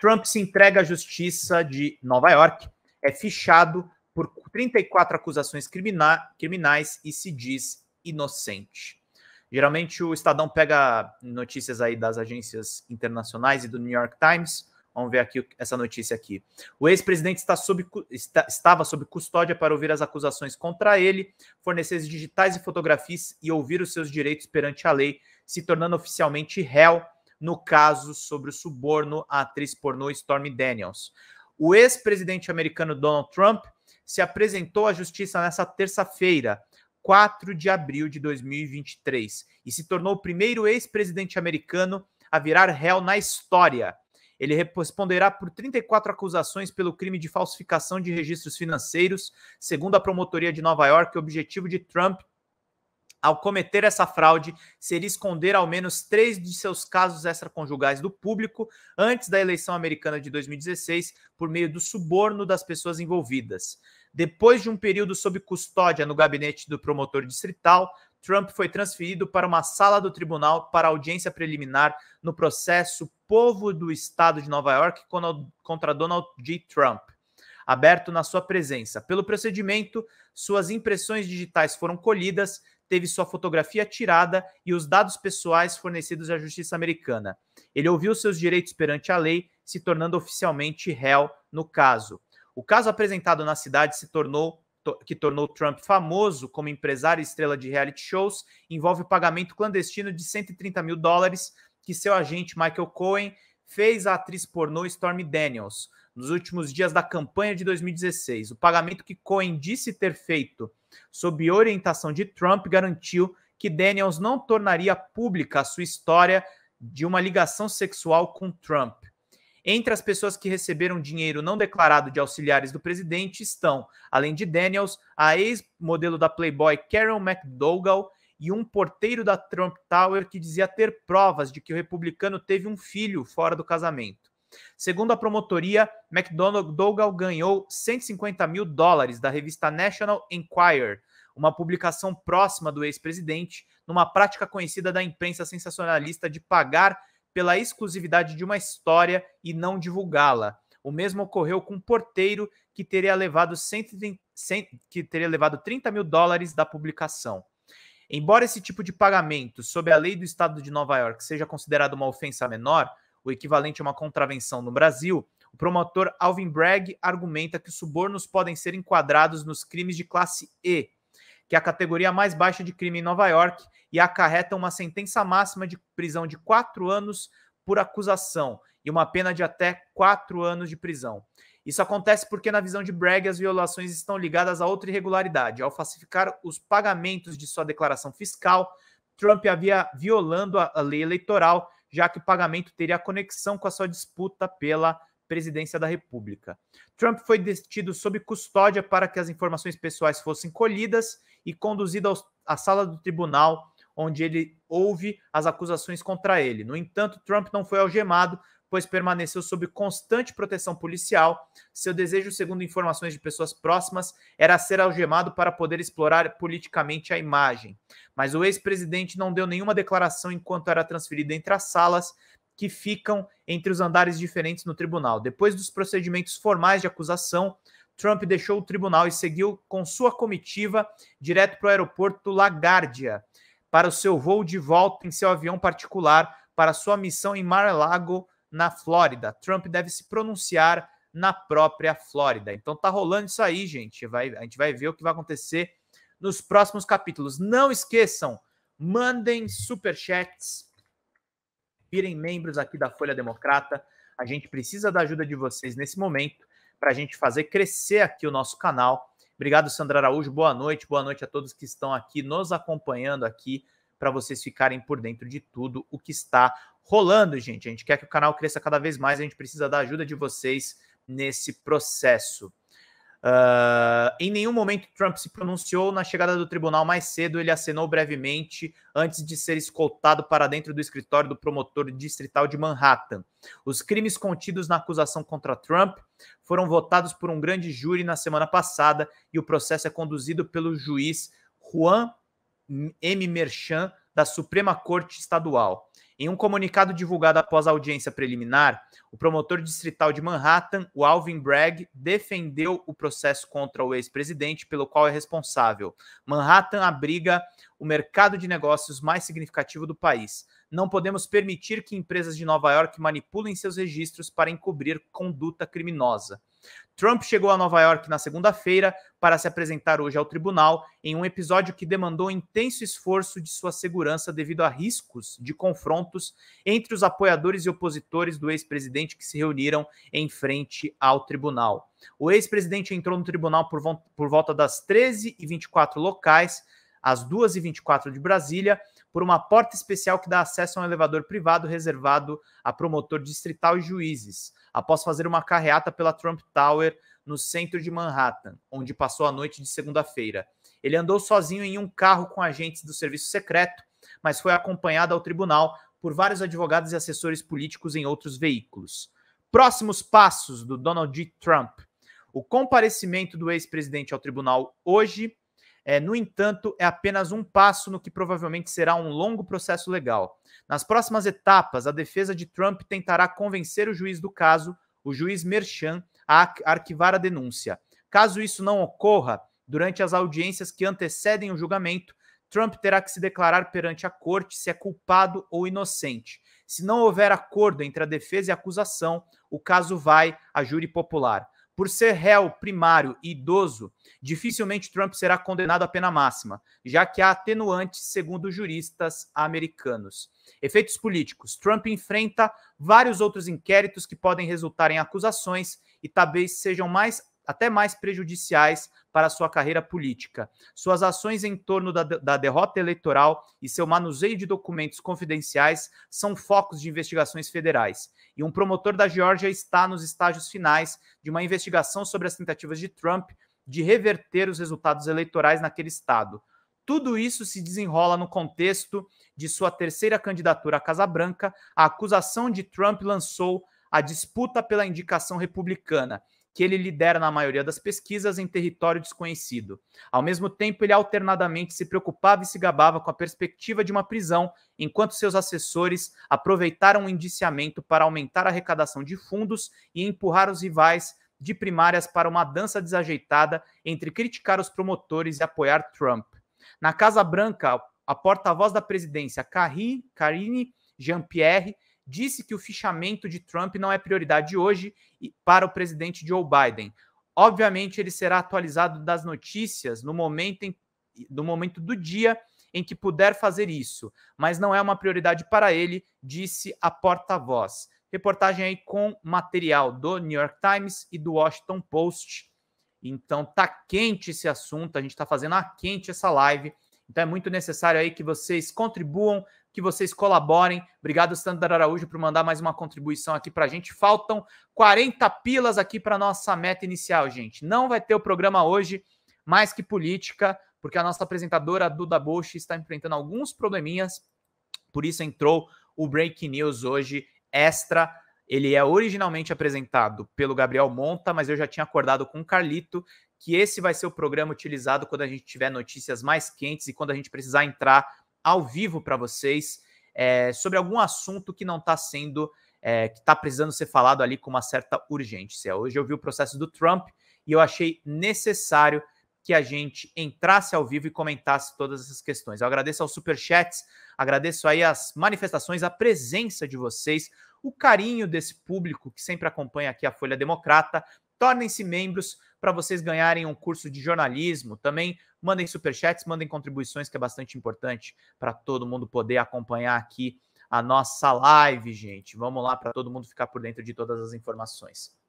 Trump se entrega à justiça de Nova York, é fichado por 34 acusações crimina criminais e se diz inocente. Geralmente o Estadão pega notícias aí das agências internacionais e do New York Times. Vamos ver aqui essa notícia aqui. O ex-presidente estava sob custódia para ouvir as acusações contra ele, fornecer digitais e fotografias e ouvir os seus direitos perante a lei, se tornando oficialmente réu no caso sobre o suborno à atriz pornô Stormy Daniels. O ex-presidente americano Donald Trump se apresentou à justiça nessa terça-feira, 4 de abril de 2023, e se tornou o primeiro ex-presidente americano a virar réu na história. Ele responderá por 34 acusações pelo crime de falsificação de registros financeiros, segundo a promotoria de Nova York. O objetivo de Trump ao cometer essa fraude, seria esconder ao menos três de seus casos extraconjugais do público antes da eleição americana de 2016, por meio do suborno das pessoas envolvidas. Depois de um período sob custódia no gabinete do promotor distrital, Trump foi transferido para uma sala do tribunal para audiência preliminar no processo Povo do Estado de Nova York contra Donald J. Trump, aberto na sua presença. Pelo procedimento, suas impressões digitais foram colhidas, teve sua fotografia tirada e os dados pessoais fornecidos à justiça americana. Ele ouviu seus direitos perante a lei, se tornando oficialmente réu no caso. O caso apresentado na cidade se tornou que tornou Trump famoso como empresário e estrela de reality shows envolve o pagamento clandestino de 130 mil dólares que seu agente Michael Cohen fez à atriz pornô Stormy Daniels nos últimos dias da campanha de 2016. O pagamento que Cohen disse ter feito sob orientação de Trump, garantiu que Daniels não tornaria pública a sua história de uma ligação sexual com Trump. Entre as pessoas que receberam dinheiro não declarado de auxiliares do presidente estão, além de Daniels, a ex-modelo da Playboy Karen McDougall e um porteiro da Trump Tower que dizia ter provas de que o republicano teve um filho fora do casamento. Segundo a promotoria, McDougall ganhou 150 mil dólares da revista National Enquirer, uma publicação próxima do ex-presidente, numa prática conhecida da imprensa sensacionalista de pagar pela exclusividade de uma história e não divulgá-la. O mesmo ocorreu com um porteiro que teria levado, 130, que teria levado 30 mil dólares da publicação. Embora esse tipo de pagamento, sob a lei do estado de Nova York, seja considerado uma ofensa menor, o equivalente a uma contravenção no Brasil, o promotor Alvin Bragg argumenta que os subornos podem ser enquadrados nos crimes de classe E, que é a categoria mais baixa de crime em Nova York, e acarretam uma sentença máxima de prisão de quatro anos por acusação e uma pena de até quatro anos de prisão. Isso acontece porque, na visão de Bragg, as violações estão ligadas a outra irregularidade. Ao falsificar os pagamentos de sua declaração fiscal, Trump havia violando a lei eleitoral já que o pagamento teria conexão com a sua disputa pela presidência da República. Trump foi detido sob custódia para que as informações pessoais fossem colhidas e conduzido à sala do tribunal, onde ele ouve as acusações contra ele. No entanto, Trump não foi algemado, pois permaneceu sob constante proteção policial. Seu desejo, segundo informações de pessoas próximas, era ser algemado para poder explorar politicamente a imagem. Mas o ex-presidente não deu nenhuma declaração enquanto era transferido entre as salas que ficam entre os andares diferentes no tribunal. Depois dos procedimentos formais de acusação, Trump deixou o tribunal e seguiu com sua comitiva direto para o aeroporto LaGuardia para o seu voo de volta em seu avião particular para sua missão em Mar-a-Lago, na Flórida. Trump deve se pronunciar na própria Flórida. Então tá rolando isso aí, gente. Vai, a gente vai ver o que vai acontecer nos próximos capítulos. Não esqueçam, mandem superchats, virem membros aqui da Folha Democrata. A gente precisa da ajuda de vocês nesse momento para a gente fazer crescer aqui o nosso canal. Obrigado, Sandra Araújo. Boa noite. Boa noite a todos que estão aqui nos acompanhando aqui para vocês ficarem por dentro de tudo o que está rolando, gente. A gente quer que o canal cresça cada vez mais, a gente precisa da ajuda de vocês nesse processo. Uh, em nenhum momento Trump se pronunciou na chegada do tribunal mais cedo, ele acenou brevemente antes de ser escoltado para dentro do escritório do promotor distrital de Manhattan. Os crimes contidos na acusação contra Trump foram votados por um grande júri na semana passada e o processo é conduzido pelo juiz Juan M. Merchan, da Suprema Corte Estadual. Em um comunicado divulgado após a audiência preliminar, o promotor distrital de Manhattan, o Alvin Bragg, defendeu o processo contra o ex-presidente pelo qual é responsável. Manhattan abriga o mercado de negócios mais significativo do país. Não podemos permitir que empresas de Nova York manipulem seus registros para encobrir conduta criminosa. Trump chegou a Nova York na segunda-feira para se apresentar hoje ao tribunal em um episódio que demandou intenso esforço de sua segurança devido a riscos de confrontos entre os apoiadores e opositores do ex-presidente que se reuniram em frente ao tribunal. O ex-presidente entrou no tribunal por, por volta das 13h24 locais, às 2h24 de Brasília, por uma porta especial que dá acesso a um elevador privado reservado a promotor distrital e juízes após fazer uma carreata pela Trump Tower no centro de Manhattan, onde passou a noite de segunda-feira. Ele andou sozinho em um carro com agentes do serviço secreto, mas foi acompanhado ao tribunal por vários advogados e assessores políticos em outros veículos. Próximos passos do Donald J. Trump. O comparecimento do ex-presidente ao tribunal hoje, é, no entanto, é apenas um passo no que provavelmente será um longo processo legal. Nas próximas etapas, a defesa de Trump tentará convencer o juiz do caso, o juiz Merchan, a arquivar a denúncia. Caso isso não ocorra, durante as audiências que antecedem o julgamento, Trump terá que se declarar perante a corte se é culpado ou inocente. Se não houver acordo entre a defesa e a acusação, o caso vai a júri popular. Por ser réu primário e idoso, dificilmente Trump será condenado à pena máxima, já que há atenuantes, segundo juristas americanos. Efeitos políticos: Trump enfrenta vários outros inquéritos que podem resultar em acusações e talvez sejam mais até mais prejudiciais para sua carreira política. Suas ações em torno da, da, derrota eleitoral e seu manuseio de documentos confidenciais são focos de investigações federais. E um promotor da Geórgia está nos estágios finais de uma investigação sobre as tentativas de Trump de reverter os resultados eleitorais naquele estado. Tudo isso se desenrola no contexto de sua terceira candidatura à Casa Branca. A acusação de Trump lançou a disputa pela indicação republicana que ele lidera na maioria das pesquisas em território desconhecido. Ao mesmo tempo, ele alternadamente se preocupava e se gabava com a perspectiva de uma prisão, enquanto seus assessores aproveitaram o indiciamento para aumentar a arrecadação de fundos e empurrar os rivais de primárias para uma dança desajeitada entre criticar os promotores e apoiar Trump. Na Casa Branca, a porta-voz da presidência, Karine Jean-Pierre, disse que o fichamento de Trump não é prioridade hoje para o presidente Joe Biden. Obviamente, ele será atualizado das notícias no momento, em, no momento do dia em que puder fazer isso, mas não é uma prioridade para ele, disse a porta-voz. Reportagem aí com material do New York Times e do Washington Post. Então tá quente esse assunto, a gente está fazendo a quente essa live. Então é muito necessário aí que vocês contribuam, que vocês colaborem. Obrigado, Sandra Araújo, por mandar mais uma contribuição aqui para a gente. Faltam 40 pilas aqui para nossa meta inicial, gente. Não vai ter o programa hoje, mais que política, porque a nossa apresentadora, Duda Bosch, está enfrentando alguns probleminhas. Por isso entrou o Break News hoje extra. Ele é originalmente apresentado pelo Gabriel Monta, mas eu já tinha acordado com o Carlito que esse vai ser o programa utilizado quando a gente tiver notícias mais quentes e quando a gente precisar entrar ao vivo para vocês é, sobre algum assunto que não está sendo, é, que está precisando ser falado ali com uma certa urgência. Hoje eu vi o processo do Trump e eu achei necessário que a gente entrasse ao vivo e comentasse todas essas questões. Eu agradeço aos superchats, agradeço aí as manifestações, a presença de vocês, o carinho desse público que sempre acompanha aqui a Folha Democrata. Tornem-se membros para vocês ganharem um curso de jornalismo. Também mandem superchats, mandem contribuições, que é bastante importante para todo mundo poder acompanhar aqui a nossa live, gente. Vamos lá para todo mundo ficar por dentro de todas as informações.